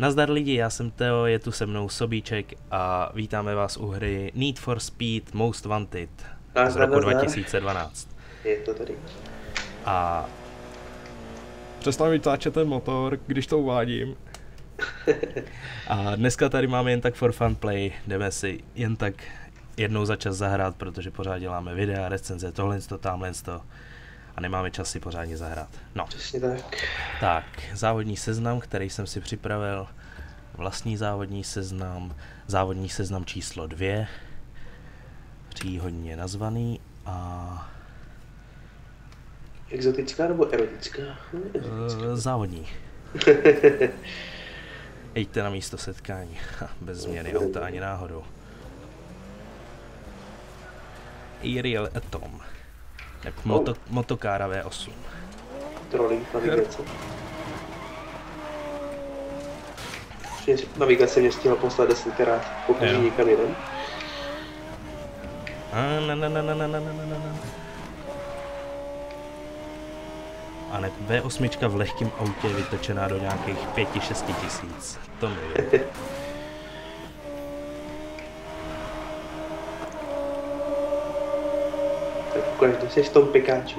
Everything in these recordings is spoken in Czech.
Nazdar lidi, já jsem Teo, je tu se mnou Sobíček a vítáme vás u hry Need for Speed Most Wanted z roku nazdar. 2012. Je to tady. A Přestaň mi táčet ten motor, když to uvádím. A dneska tady máme jen tak for fun play, jdeme si jen tak jednou za čas zahrát, protože pořád děláme videa, recenze, tohle to, tamhle to a nemáme čas si pořádně zahrát. No, Přesně tak. tak, závodní seznam, který jsem si připravil, vlastní závodní seznam, závodní seznam číslo dvě, příhodně nazvaný a Exotická nebo erotická? Hm, erotická. závodní. Jeďte na místo setkání, bez změny auta ani náhodou. Ariel Atom. Tak moto, motokára V8. Trolling navigace. Navigace mě stihla poslat desetkrát, pokud Jo. nikam jeden. A na na na na na na na na na na. A ne, V8 v lehkém autě je vytočená do nějakých 5-6 tisíc. To mi kde jsi v tom pekáči.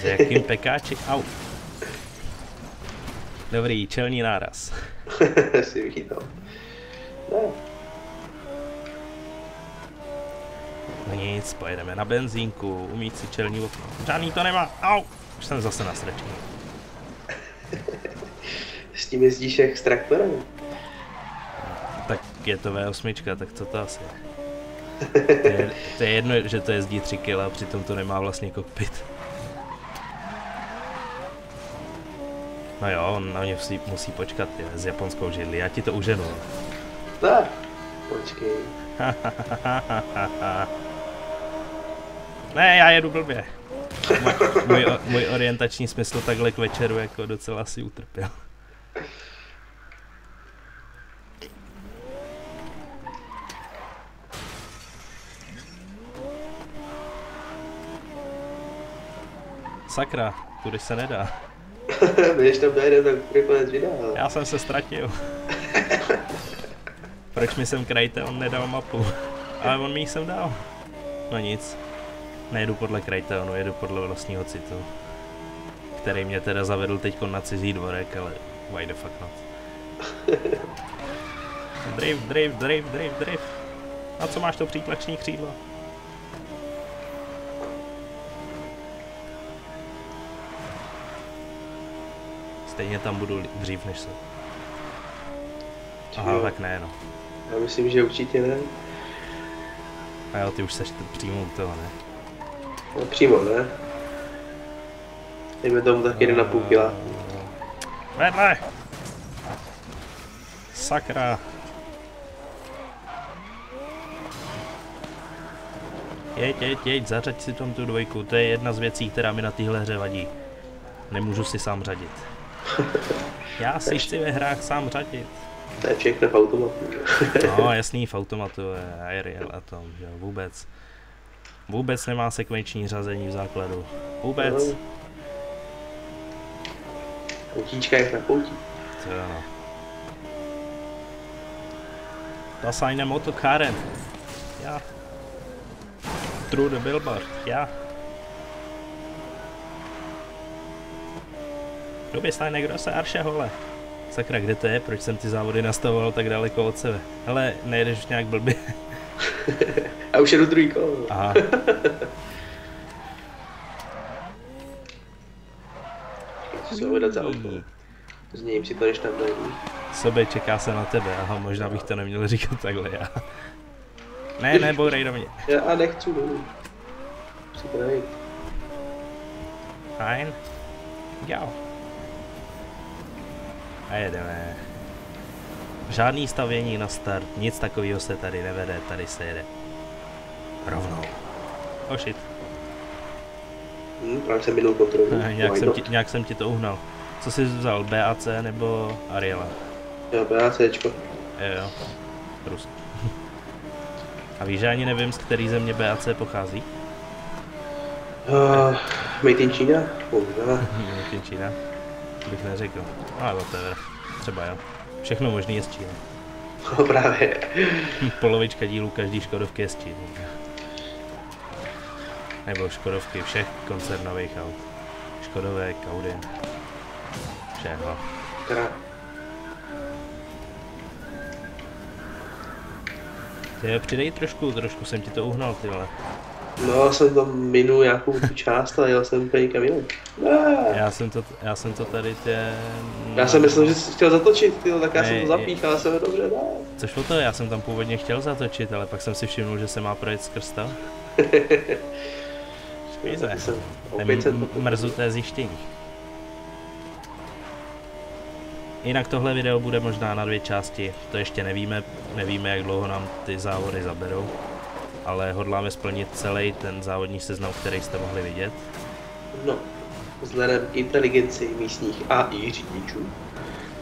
S jakým pekáči? Au. Dobrý, čelní náraz. si vychytal. No nic, pojedeme na benzínku, umít si čelní okno. Žádný to nemá, au! Už jsem zase na sračení. s tím jezdíš jak s traktorem. Tak je to V8, tak co to asi je? To je, to je jedno, že to jezdí 3 kg a přitom to nemá vlastně kokpit. No jo, on na mě musí, musí počkat je, s japonskou židli, já ti to uženu. Ne, počkej. ne, já jedu blbě. Můj, můj, můj orientační smysl takhle k večeru jako docela si utrpěl. Sakra, tudy se nedá. Když tam dojedem, tak konec videa. Já jsem se ztratil. Proč mi sem krajte, on nedal mapu. Ale on mi ji sem dal. No nic. Nejedu podle Krajteonu, jedu podle vlastního citu. Který mě teda zavedl teď na cizí dvorek, ale why the fuck not. Drift, drift, drift, drift, drift. A co máš to přítlační křídlo? Stejně tam budu dřív než se. Aha, Jo. tak ne no. Já myslím, že určitě ne. A jo, ty už seš přímo u toho, ne? No, přímo ne. Dejme tomu tak 1,5 kila. Vedle! Sakra! Jeď, jeď, jeď, zařaď si tam tu dvojku, to je jedna z věcí, která mi na téhle hře vadí. Nemůžu si sám řadit. Já si chci ve hrách sám řadit. To je všechno v automatu. No, jasný, v automatu je Ariel a tom, že vůbec. Vůbec nemá sekvenční řazení v základu. Vůbec. No. Autíčka jak na poutí. To jo, no. Das eine Motokaren. Ja. Through the billboard. Ja. Du bist eine große Arschehole. Sakra, kde to je? Proč jsem ty závody nastavoval tak daleko od sebe? Hele, nejedeš už nějak blbě. A už jedu druhý kolo. Aha. Co se vydat za auto. To, než tam dojedu. Sobě čeká se na tebe. Aha, možná bych to neměl říkat takhle já. Ne, ne, bourej do mě. Já nechci dolů. Připravit. Fajn. Jo. A jedeme. Žádný stavění na start, nic takového se tady nevede, tady se jede. Rovnou. Oh shit, Hm, právě jsem minul kontrolu. nějak jsem, ti, nějak jsem ti to uhnal. Co jsi vzal, BAC nebo Ariela? Jo, BACčko. Jo, jo. Rusk. A víš, že ani nevím, z který země BAC pochází? Uh, made in China? Možná. Hm, Čína. Bych neřekl. Ale whatever. Třeba jo. Všechno možný je s Čínou. No právě. Polovička dílů každý Škodovky je s Čínou. Nebo Škodovky všech koncernových aut. Škodové, Audi. Všeho. Teda, Ty jo, přidej trošku, trošku jsem ti to uhnal, ty vole. No, jsem tam minul nějakou tu část a jel jsem úplně někam jinam. Ah. Já jsem to, já jsem to tady tě... Já jsem myslel, že jsi chtěl zatočit, ty, tak já Ne, jsem to zapíchal, jsem dobře, ne. Což o to, já jsem tam původně chtěl zatočit, ale pak jsem si všimnul, že se má projet skrz to. M- mrzuté zjištění. Jinak tohle video bude možná na dvě části, to ještě nevíme, nevíme jak dlouho nám ty závody zaberou, ale hodláme splnit celý ten závodní seznam, který jste mohli vidět. No, vzhledem k inteligenci místních a i řidičů.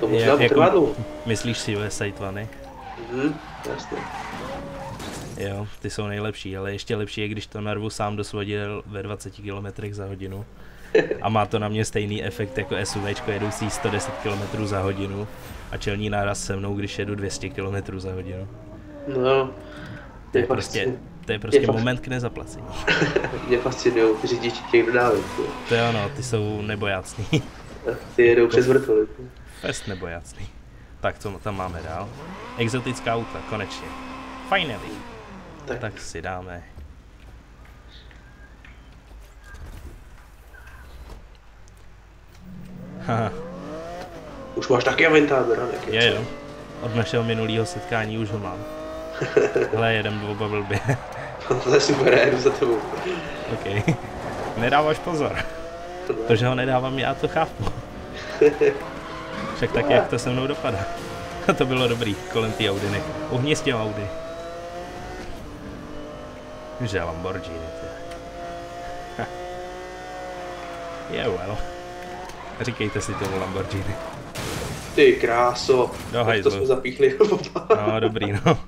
To možná potrvá dlouho. Myslíš si USA 20? Mhm, jasně. Jo, ty jsou nejlepší, ale ještě lepší je, když to narvu sám do svodidel ve 20 km za hodinu. A má to na mě stejný efekt jako SUV jedoucí 110 km za hodinu a čelní náraz se mnou, když jedu 200 km za hodinu. No, To je prostě, fascin- to je prostě fakt- moment k nezaplacení. Mě fascinují řidiči těch dodávek. ty. To je ono, ty jsou nebojácný. Ty jedou přes vrtuly. ty. Fest nebojácný. Tak co tam máme dál? Exotická auta, konečně. Finally. Tak, Tak si dáme. Haha, už máš taky inventář, Ranek. je jo. Od našeho minulého setkání už ho mám. Hele, jedem oba blbě. to je super, já jdu za tebou. OK. Nedáváš pozor. To, že ho nedávám, já to chápu. Však tak, jak to se mnou dopadá. to bylo dobrý, kolem té Audiny. Uhni s těm Audi. Že Lamborghini, ty. Je well. Říkejte si tomu Lamborghini. Ty kráso, tak to jsme zapíchli. No, dobrý, no.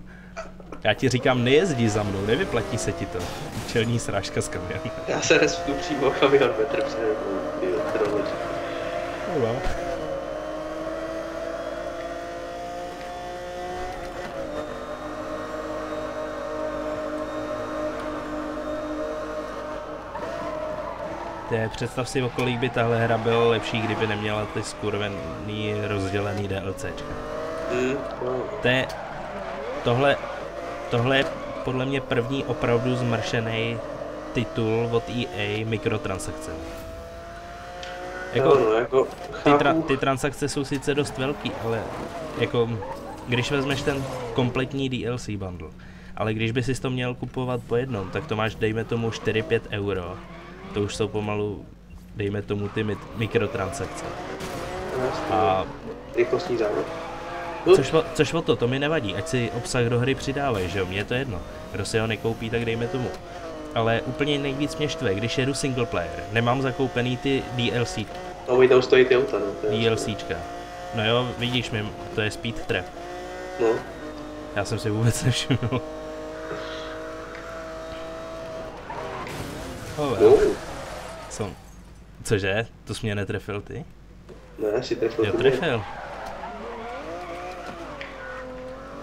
Já ti říkám, nejezdí za mnou, nevyplatí se ti to. Čelní srážka s kamionem. já se nesvnu přímo kamion metr přede mnou. Jo. Te, představ si, o kolik by tahle hra byla lepší, kdyby neměla ty skurvený rozdělený DLCčka. No. To je, tohle, tohle je podle mě první opravdu zmršený titul od EA mikrotransakce. Jako, no, no, jako ty, tra- ty transakce jsou sice dost velký, ale jako když vezmeš ten kompletní DLC bundle, ale když by si to měl kupovat po jednom, tak to máš dejme tomu 4-5 euro. To už jsou pomalu, dejme tomu ty mi- mikrotransakce. A rychlostní závod. Což, o- což o to, to mi nevadí, ať si obsah do hry přidávají, že jo, mně je to jedno. Kdo si ho nekoupí, tak dejme tomu. Ale úplně nejvíc mě štve, když jedu single player, nemám zakoupený ty DLC, no, mi tam stojí ty auta, no. DLCčka. No jo, vidíš mi, to je Speed Trap. No, Já jsem si vůbec nevšiml. Oh, no. Co? Cože? To jsi mě netrefil ty? ne, si trefil. Jo, to mě. trefil.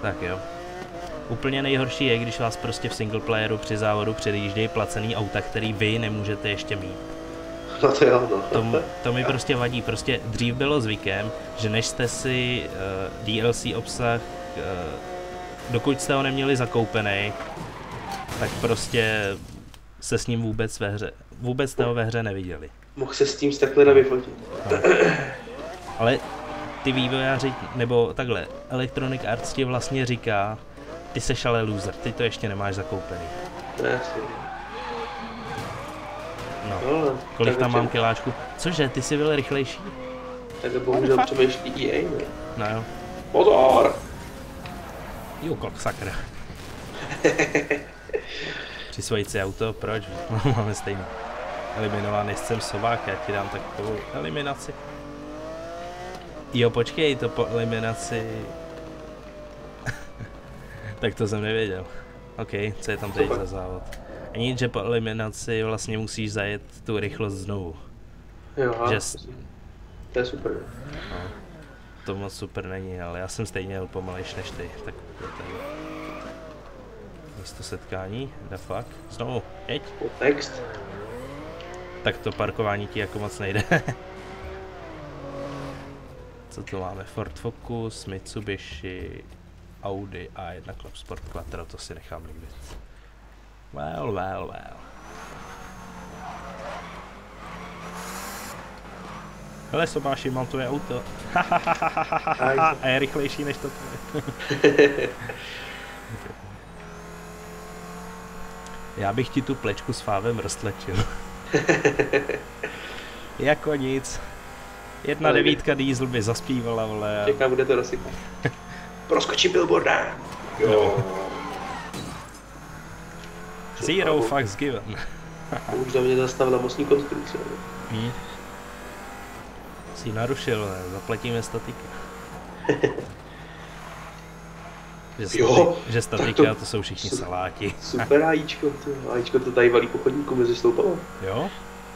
Tak jo. Úplně nejhorší je, když vás prostě v single playeru při závodu předjíždějí placený auta, který vy nemůžete ještě mít. No to jo, no. To, to mi prostě vadí. Prostě dřív bylo zvykem, že než jste si uh, DLC obsah, uh, dokud jste ho neměli zakoupený, tak prostě se s ním vůbec ve hře, vůbec jste ho ve hře neviděli. Mohl se s tím takhle vyfotit. Ale ty vývojáři, nebo takhle, Electronic Arts ti vlastně říká, ty seš ale loser, ty to ještě nemáš zakoupený. No, No, no, kolik tam mám kiláčku? Cože, ty jsi byl rychlejší? Tak bohužel přemýšlí EA, ne? No jo. Pozor! Jo, kok, sakra. Přisvojit si auto, proč? Máme stejný. Eliminován jsem sovák, já ti dám takovou eliminaci. Jo, počkej, to po eliminaci... tak to jsem nevěděl. OK, co je tam teď za závod? A nic, že po eliminaci vlastně musíš zajet tu rychlost znovu. Jo, Že to je super. to moc super není, ale já jsem stejně jel pomalejš než ty, tak to je tady. Místo setkání, the fuck, znovu, jeď. Text. Tak to parkování ti jako moc nejde. Co tu máme? Ford Focus, Mitsubishi, Audi a jedna Club Sport Quattro, to si nechám líbit. Well, well, well. Hele, Sobáši, mám tvoje auto. a je rychlejší než to tvoje. Já bych ti tu plečku s fávem roztlečil. jako nic. Jedna Ale devítka diesel by zaspívala, vole. a- Čeká, bude to rozsypat. Proskočí billboarda. Jo. Zero fucks given. Už za mě zastavila mostní konstrukce. ne? Hm. Jsi narušil, ne? zaplatíme statika. že, stati- Jo, že statika to- to jsou všichni su- saláti. Super ajíčko, to ajíčko to tady valí po chodníku mezi sloupama. Jo?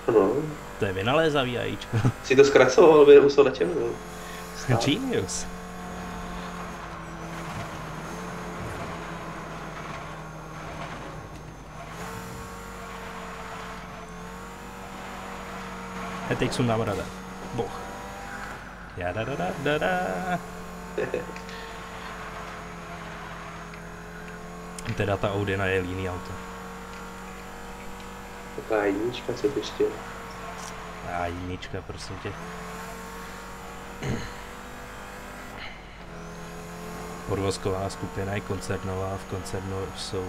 Ano, To je vynalézavý ajíčko. si to zkracoval, aby nemusel na čem, no. Genius. A teď sundám radar. Boh. Ja da da da da da. Teda ta Audina je líný auto. Taková jednička, co by chtěl. A jednička, prosím tě. Podvozková skupina je koncernová, v koncernu jsou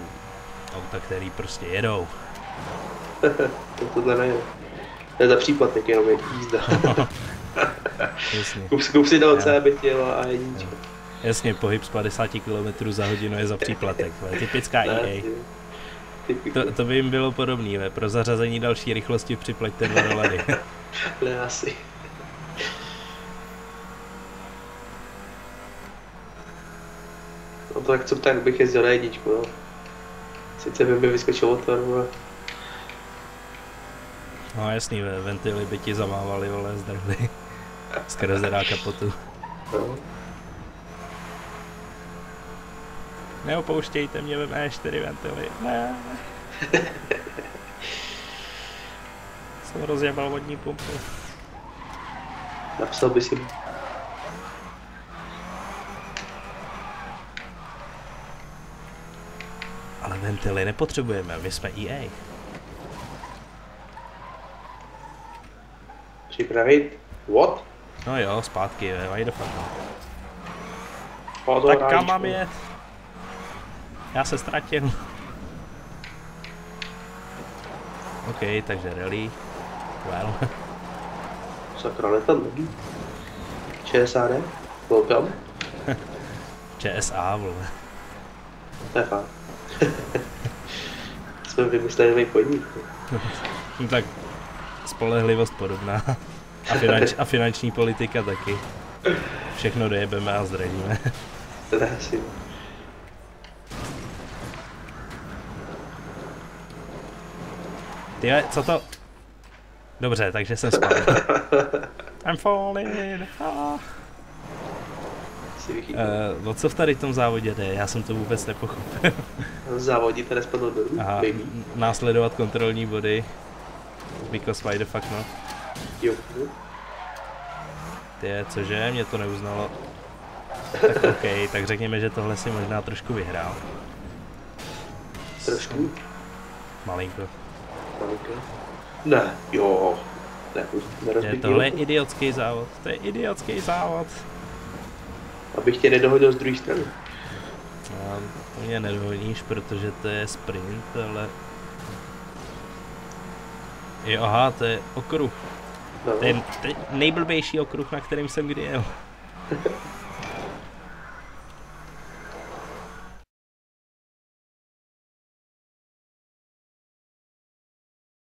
auta, které prostě jedou. To tohle ne. To je za příplatek jenom jak jízda. Jasně. kup, si- kup si Já. aby ti jela a jednička. Jasně, pohyb z 50 km za hodinu je za příplatek. vole, Typická Ne, EA. To, to by jim bylo podobné, ve. pro zařazení další rychlosti připlaťte 2 dolary. Ne, asi. No to jak co tak bych jezdil na jedničku, no. Sice by mi vyskočil motor, ale No jasný, ve. ventily by ti zamávali, vole, zdrhly. Skrze dá kapotu. no. Neopouštějte mě ve E4 ventily. Ne. Jsem rozjebal vodní pumpu. napsal by si Ale ventily nepotřebujeme, my jsme EA. připravit. What? No jo, zpátky, ve, why the fuck. Tak kam mám jet? Já se ztratil. OK, takže rally. Well. Sakra, ne tam není. ČSAD? Welcome. ČSA, vole. To je fakt. Jsme vymysleli nový podnik. No tak spolehlivost podobná. A, finanč, a finanční politika taky. Všechno dojebeme a zdravíme. To je asi. Ty, co to? Dobře, takže jsem spadl. I'm falling. Ah. Uh, o co v tady tom závodě jde? Já jsem to vůbec nepochopil. Závodíte nespadl dolů, Aha, baby. n- následovat kontrolní body. Because why the fuck not? Jo. Ty, cože, mě to neuznalo. Tak OK, tak řekněme, že tohle si možná trošku vyhrál. Trošku. Malinko. Ne, jo. Ne, nerozbitý. tohle je idiotský závod. To je idiotský závod. Abych tě nedohodil z druhé strany. No, to mě nedohoníš, protože to je sprint, ale... Jo, aha, to je okruh. No. To je, to je nejblbější okruh, na kterým jsem kdy jel.